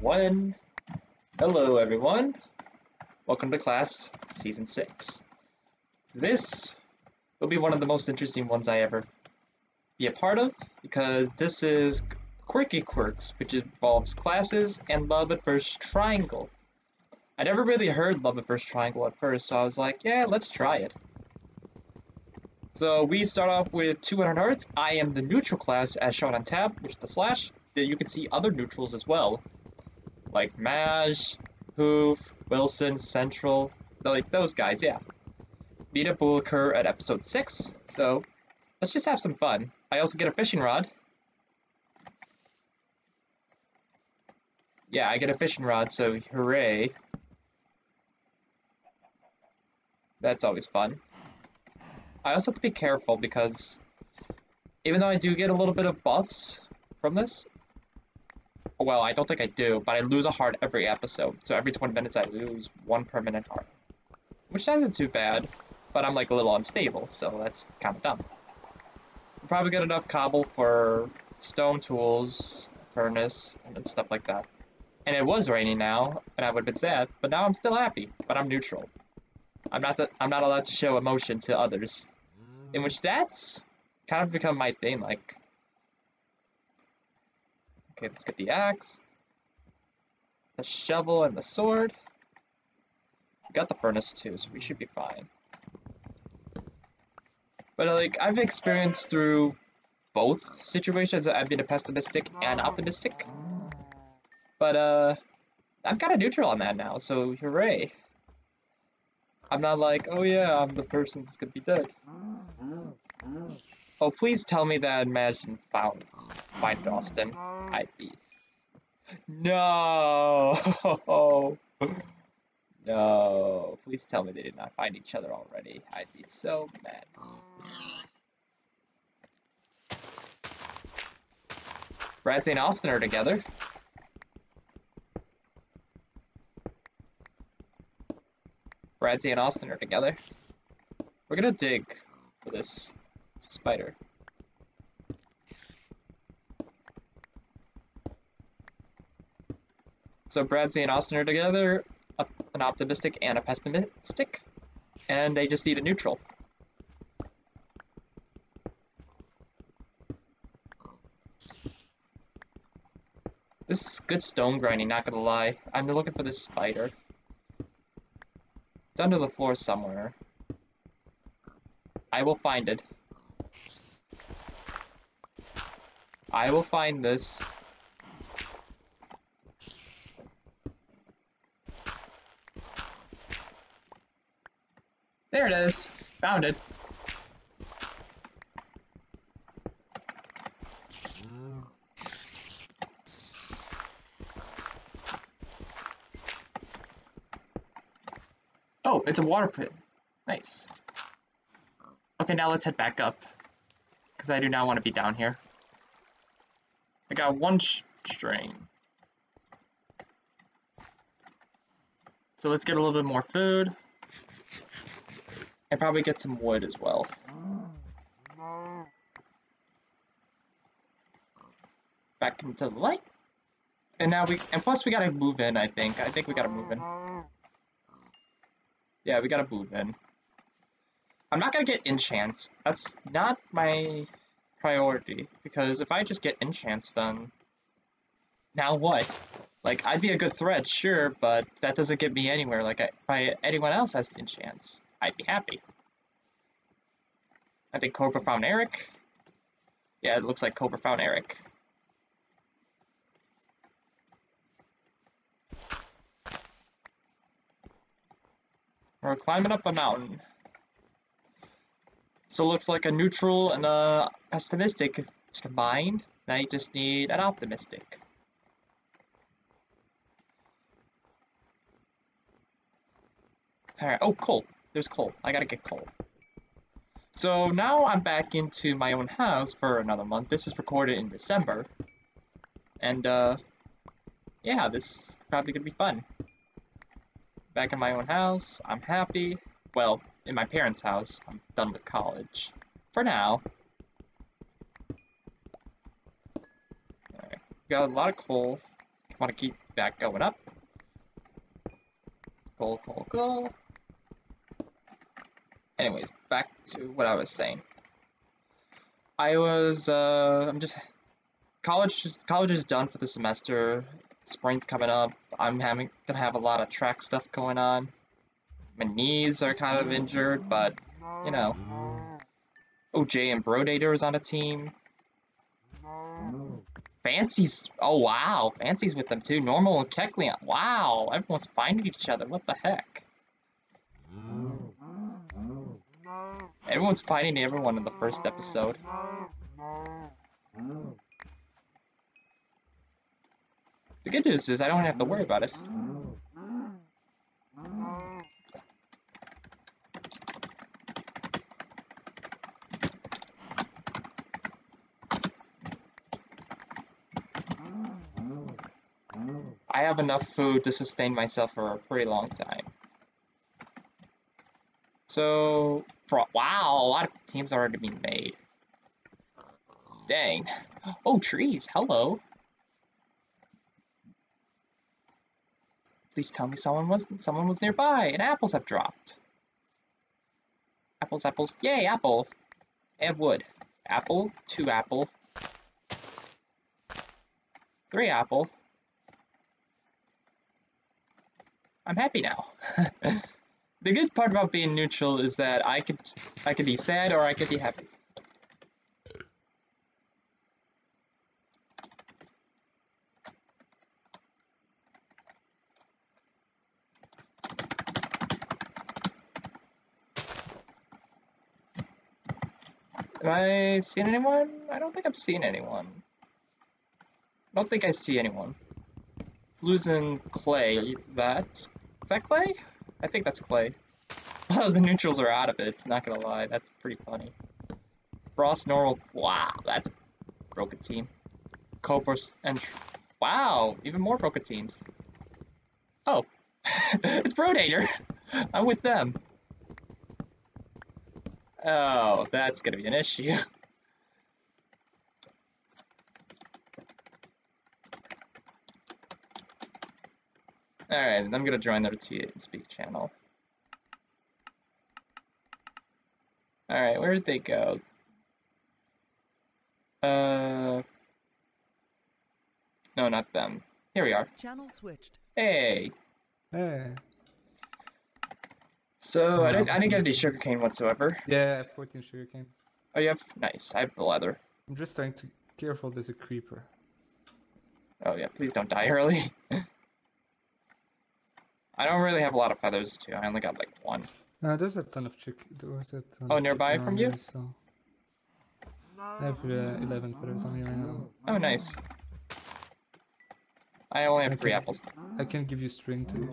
one. Hello, everyone. Welcome to class, season six. This will be one of the most interesting ones I ever be a part of because this is Quirky Quirks, which involves classes and love at first triangle. I never really heard love at first triangle at first, so I was like, yeah, let's try it. So we start off with 200 hearts. I am the neutral class as shown on tab, which is the slash. You can see other neutrals as well, like Maj, Hoof, Wilson, Central, like those guys, yeah. Meetup will occur at episode 6, so let's just have some fun. I also get a fishing rod. Yeah, I get a fishing rod, so hooray. That's always fun. I also have to be careful because even though I do get a little bit of buffs from this, well, I don't think I do, but I lose a heart every episode. So every 20 minutes I lose one permanent heart. Which isn't too bad, but I'm like a little unstable, so that's kind of dumb. I'll probably get enough cobble for stone tools, furnace, and stuff like that. And it was raining now, and I would have been sad, but now I'm still happy, but I'm neutral. I'm not the, I'm not allowed to show emotion to others. In which that's kind of become my thing, like Okay, let's get the axe. The shovel and the sword. We got the furnace too, so we should be fine. But like I've experienced through both situations I've been a pessimistic and optimistic. But uh I'm kinda neutral on that now, so hooray. I'm not like, oh yeah, I'm the person that's gonna be dead. Oh, please tell me that Imagine found find Austin. I'd be. No! no. Please tell me they did not find each other already. I'd be so mad. Brad and Austin are together. Brad and Austin are together. We're gonna dig for this spider. So Bradley and Austin are together, an optimistic and a pessimistic, and they just need a neutral. This is good stone grinding, not gonna lie. I'm looking for this spider. It's under the floor somewhere. I will find it. I will find this. There it is. Found it. Oh, it's a water pit. Nice. Okay, now let's head back up. Because I do not want to be down here. I got one string. So let's get a little bit more food. And probably get some wood as well. Back into the light. And now we, and plus we gotta move in, I think. I think we gotta move in. Yeah, we gotta move in. I'm not gonna get enchants. That's not my priority. Because if I just get enchants done, now what? Like, I'd be a good threat, sure, but that doesn't get me anywhere. Like, I, anyone else has enchants. I'd be happy. I think Cobra found Eric. Yeah, it looks like Cobra found Eric. We're climbing up a mountain. So it looks like a neutral and a pessimistic combined. Now you just need an optimistic. Alright, oh, coal. There's coal. I gotta get coal. So now I'm back into my own house for another month. This is recorded in December. And, uh, yeah, this is probably gonna be fun. Back in my own house, I'm happy. Well, in my parents' house, I'm done with college. For now. Got a lot of coal. Want to keep that going up. Coal, coal, go. Anyways, back to what I was saying. I was, uh, I'm just, college, college is done for the semester. Spring's coming up. I'm having, gonna have a lot of track stuff going on. My knees are kind of injured, but, you know. Jay and Brodator is on a team. Fancy's, oh wow, Fancy's with them too. Normal and Kecleon, wow, everyone's finding each other, what the heck? Everyone's fighting everyone in the first episode. The good news is I don't have to worry about it. I have enough food to sustain myself for a pretty long time. So, for, wow, a lot of teams already being made. Dang. Oh, trees, hello. Please tell me someone was someone was nearby and apples have dropped. Apples, apples, yay, apple. And wood. Apple, two apple. Three apple. I'm happy now. the good part about being neutral is that I could I could be sad or I could be happy. Am I seeing anyone? I don't think I'm seeing anyone. I don't think I see anyone. Losing clay. Is that is that clay? I think that's clay. the neutrals are out of it. Not gonna lie, that's pretty funny. Frost normal. Wow, that's a broken team. Copers and wow, even more broken teams. Oh, it's Brodator. I'm with them. Oh, that's gonna be an issue. Alright, I'm gonna join their Teamspeak channel. Alright, where did they go? Uh... No, not them. Here we are. Channel switched. Hey! Hey. So, I didn't, I didn't get any sugarcane whatsoever. Yeah, I have 14 sugarcane. Oh, you have? Nice. I have the leather. I'm just trying to careful. There's a creeper. Oh yeah, please don't die early. I don't really have a lot of feathers too. I only got like one. No, there's a ton of chick. There was a ton Oh, nearby from you? here, so I have uh, 11 feathers on me right now. Oh, nice. I only have three Okay. apples. I can give you string too.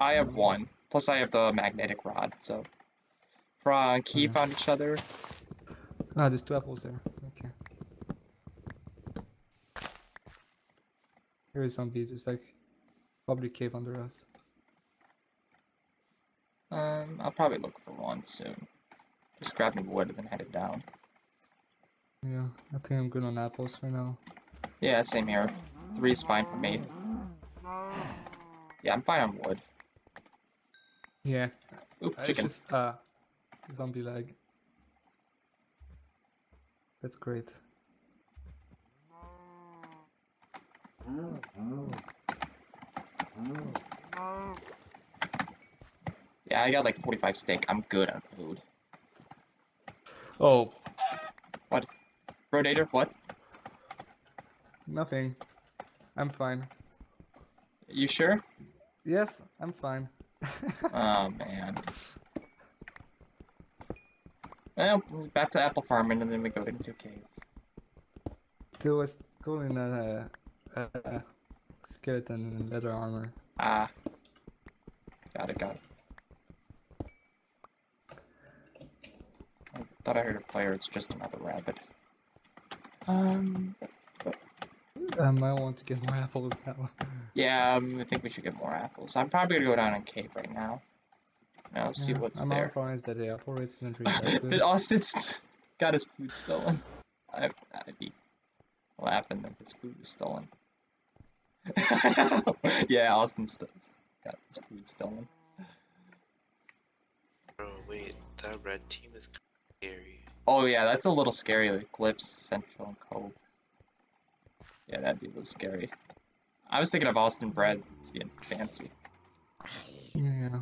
I have one. Plus, I have the magnetic rod. So, Fra and Key Mhm. found each other. Ah, there's two apples there. Okay. Here is zombie. There's like probably cave under us. Um, I'll probably look for one soon. Just grab the wood and then head it down. Yeah, I think I'm good on apples for now. Yeah, same here. Three is fine for me. Yeah, I'm fine on wood. Yeah, Oop, I chicken. just uh zombie lag. That's great. Yeah, I got like 45 steak. I'm good on food. Oh, What? Rotator, what? nothing. I'm fine. You sure? Yes, I'm fine. Oh man. Well, back to apple farming and then we go into a cave. There was not a, a, a skeleton in leather armor. Ah. Got it, got it. I thought I heard a player, it's just another rabbit. Um, but I might want to get more apples now. yeah, um, I think we should get more apples. I'm probably gonna go down in cave right now. Now, see Yeah, what's I'm there. surprised that the apple rates didn't recycle. Did Austin s- got his food stolen? I, I'd be laughing if his food was stolen. yeah, Austin st- got his food stolen. Bro, wait, that red team is scary. Oh yeah, that's a little scary. Like Glyphs, Central, and Cove. Yeah, that'd be a little scary. I was thinking of Austin Bread, seeing fancy. Yeah.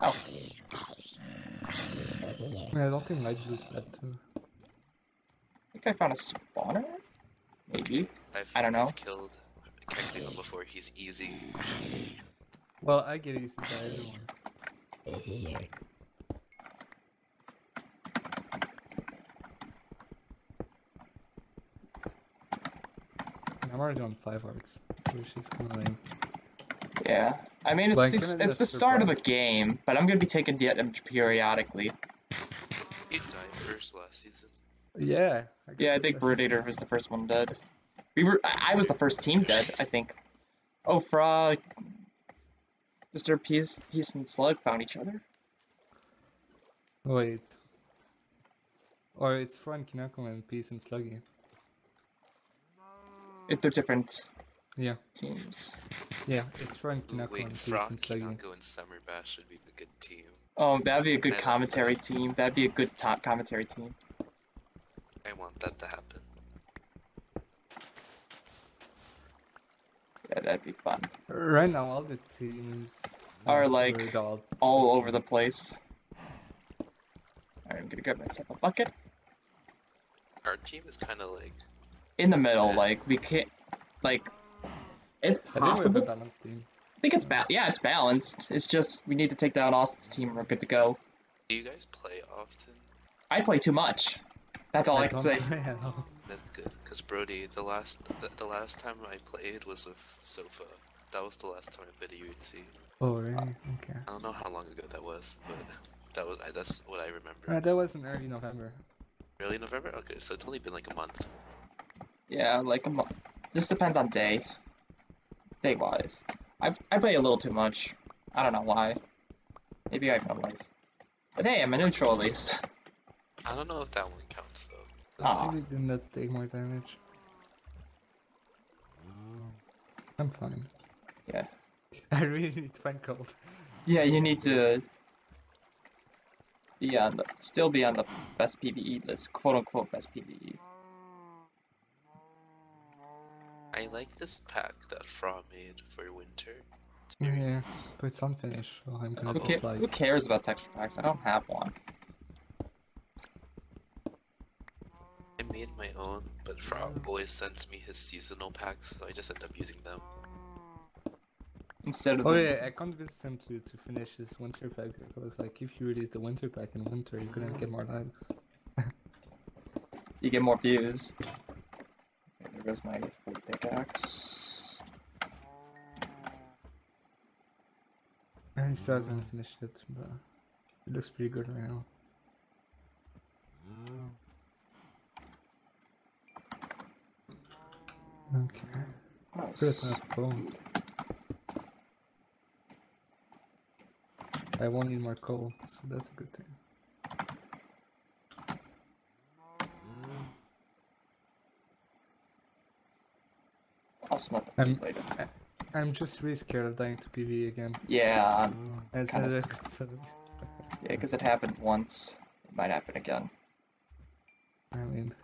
Oh, Yeah, I don't think light blue's bad too. I think I found a spawner. Maybe. I've, I don't know. I've killed Kecleon before, he's easy. Well, I get easy by everyone. I'm already on five hearts, which is kind of lame. Yeah. I mean, it's Like, it's, it's the just start of the game, but I'm gonna be taking damage periodically. You died first last season. Yeah. I Yeah, I think that's- was the first one dead. We were. I I was the first team dead. I think. Oh, Frog. Mr. Peace, Peace and Slug found each other. Wait. Or it's Frank Knuckle and Peace and Sluggy. If they're different Yeah. teams. Yeah, it's Frank Knuckle wait, and Peace Frank, and Sluggy. And Summer Bash would be a good team. Oh, that'd be a good I commentary that. team. That'd be a good top commentary team. I want that to happen. Yeah, that'd be fun. Right now, all the teams Are, like- were All over the place. Alright, I'm gonna grab myself a bucket. Our team is kind of like In the middle, like, we can't. Like, it's I think we have a possible. balanced team. I think it's ba- yeah, it's balanced. It's just we need to take down Austin's team and we're good to go. Do you guys play often? I play too much. That's all I, can say. play at all. That's good, cause Brody, the last the, the last time I played was with Sofa. That was the last time I played a UHC. Oh, really? Okay. I don't know how long ago that was, but that was I, that's what I remember. Uh, that was in early November. Really, November? Okay, so it's only been like a month. Yeah, like a month. Just depends on day. Day wise. I I play a little too much. I don't know why. Maybe I have no life. But hey, I'm a neutral at least. I don't know if that one counts though. Aw. like, Maybe did not take more damage. I'm fine. Yeah. I really need to find cold. Yeah, you need to be on the still be on the best PVE list, quote unquote best. PVE. I like this pack that Fra made for winter. It's very Yeah, but it's unfinished, so I'm gonna Who, ca- apply. who cares about texture packs? I don't have one. I made my own, but Fra always sends me his seasonal packs, so I just end up using them. Instead of Oh the- yeah, I convinced him to, to finish his winter pack because I was like, if you release the winter pack in winter, you're gonna get more likes. you get more views. Okay, there goes my wood pickaxe. And he still hasn't finished it, but it looks pretty good right now. Okay, good Nice. enough coal. I won't need more coal, so that's a good thing. I'll smelt the I'm- flint later. I'm just really scared of dying to PvE again. Yeah, um, It's Kinda a- s- yeah, because it happened once. It might happen again. I mean,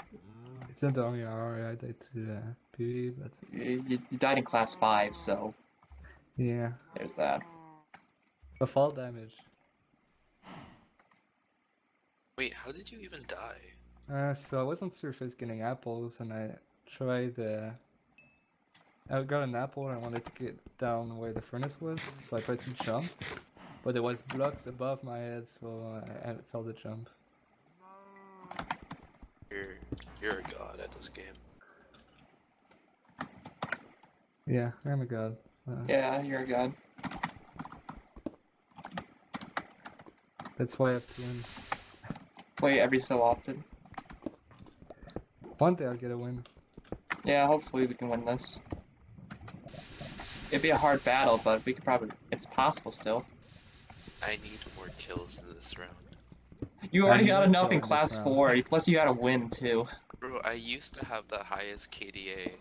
it's not the only hour I died to uh, PvE, but You, you, you died in class 5, so yeah, there's that. the fall damage. Wait, how did you even die? Uh, so I was on surface getting apples, and I tried. Uh, I got an apple, and I wanted to get down where the furnace was, so I tried to jump, but there was blocks above my head, so I, I failed the jump. You're you're a god at this game. Yeah, I'm a god. Uh, Yeah, you're a god. That's why I have to win. Play every so often. One day I'll get a win. Yeah, hopefully we can win this. It'd be a hard battle, but we could probably. It's possible still. I need more kills in this round. You already got enough in in class 4, plus you gotta win too. Bro, I used to have the highest KDA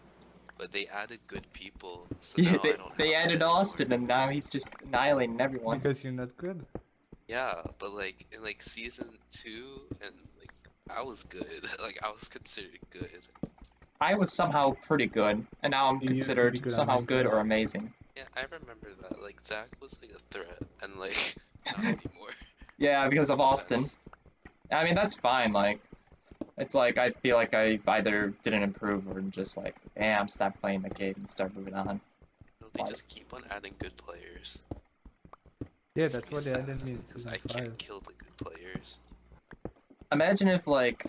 but they added good people. So Yeah, now they, I don't they have added Austin, and now he's just annihilating everyone. Because you're not good. Yeah, but like in like season two, and like I was good. Like I was considered good. I was somehow pretty good, and now I'm You used to be considered good somehow good or amazing. Yeah, I remember that. Like Zach was like a threat, and like not anymore. Yeah, because of Austin. I mean, that's fine. Like, it's like I feel like I either didn't improve or just like, damn, stop playing the game and start moving on. No, they Why? just keep on adding good players. Yeah, that's what they sad, added me in 'cause season I can't five. kill the good players. Imagine if like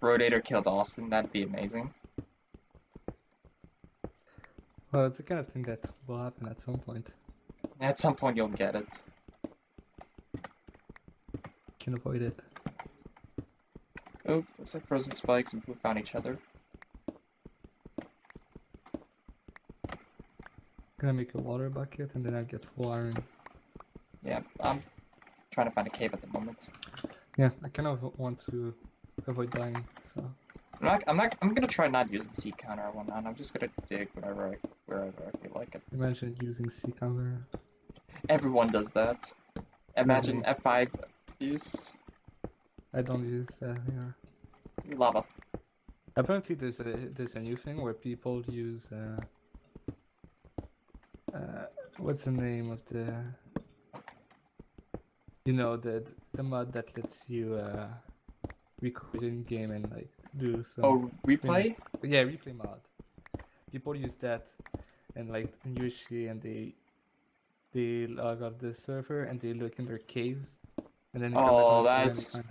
Brodator killed Austin. That'd be amazing. Well, it's the kind of thing that will happen at some point. At some point, you'll get it. Can avoid it. Oops, looks like frozen spikes and blue found each other. Gonna make a water bucket and then I'll get full iron. Yeah, I'm trying to find a cave at the moment. Yeah, I kind of want to avoid dying, so. I'm not. I'm not. I'm gonna try not using C counter or whatnot. I'm just gonna dig wherever I wherever I feel like it. Imagine using C counter. Everyone does that. Imagine F5 use I don't use that here. lava. Apparently, there's a there's a new thing where people use. Uh, uh, what's the name of the? You know the the mod that lets you uh, record in game and like do some. Oh, replay. Yeah, replay mod. People use that and like usually and they they log off the server and they look in their caves and then Oh, on the server and they that's-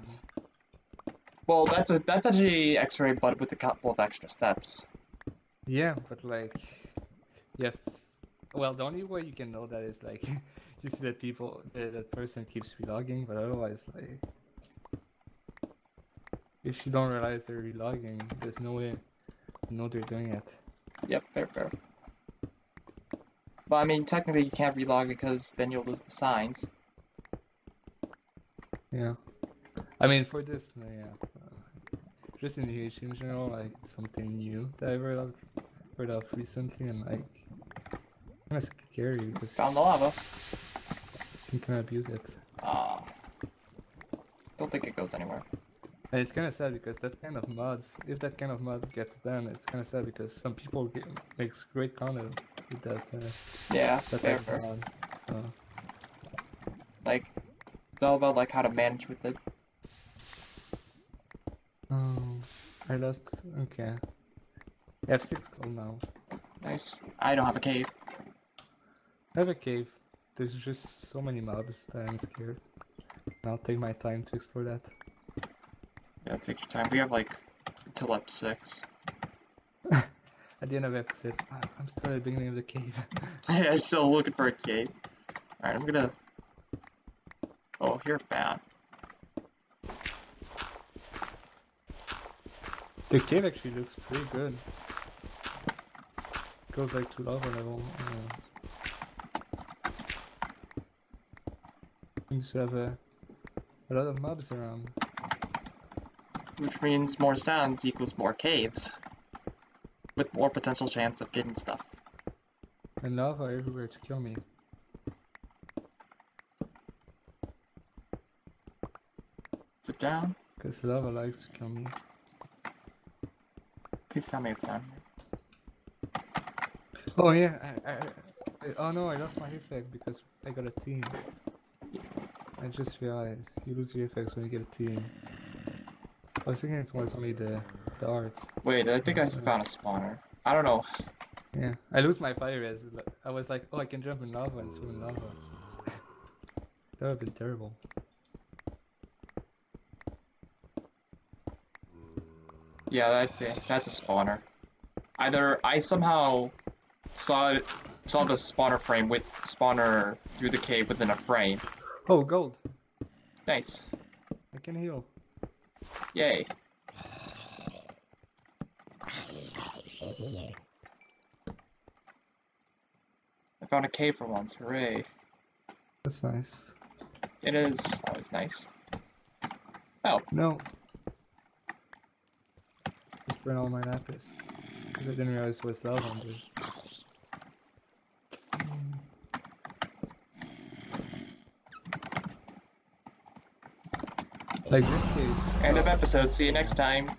Well, that's a that's actually X-ray, but with a couple of extra steps. Yeah, but like, yeah. Well, the only way you can know that is like, you see that people, that, that person keeps relogging, but otherwise, like, if you don't realize they're relogging, there's no way you know they're doing it. Yep, fair, fair. But I mean, technically, you can't relog because then you'll lose the signs. Yeah. I mean, for this, uh, yeah. Uh, just in UH in general, like, something new that I've heard of, heard of recently, and like, kind of scary because Found the lava. you can abuse it. Ah. don't think it goes anywhere. And it's kind of sad because that kind of mods, if that kind of mod gets done, it's kind of sad because some people get, makes great content with that uh, Yeah, that fair, type mod. So Like, it's all about like how to manage with it. oh, I lost. Okay, I have six gold now. Nice. I don't have a cave. I have a cave. There's just so many mobs that I'm scared. I'll take my time to explore that. Yeah, take your time. We have like till up six. At the end of the episode, I- I'm still at the beginning of the cave. I'm still looking for a cave. Alright, I'm gonna. Oh, here found. the cave actually looks pretty good. Goes like to lava level. Uh, seems to have a, a lot of mobs around. Which means more sounds equals more caves. With more potential chance of getting stuff. And lava everywhere to kill me. Sit down? Because lava likes to kill me. Please tell me it's down here. Oh yeah, I, I, I, oh no, I lost my effect because I got a team. I just realized you lose your effects when you get a team. I was thinking it was only the the arts. Wait, I think I found a spawner. I don't know. Yeah, I lose my fire res. I was like, oh, I can jump in lava and swim in lava. that would have been terrible. Yeah, that's it. That's a spawner. Either I somehow saw it, saw the spawner frame with spawner through the cave within a frame. Oh, gold! Nice. I can heal. Yay. I found a cave for once. Hooray. That's nice. It is always nice. Oh, No. Just burn all my napkins because I didn't realize it was lavender. Like this. End of episode. See you next time.